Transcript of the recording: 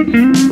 Mm-hmm.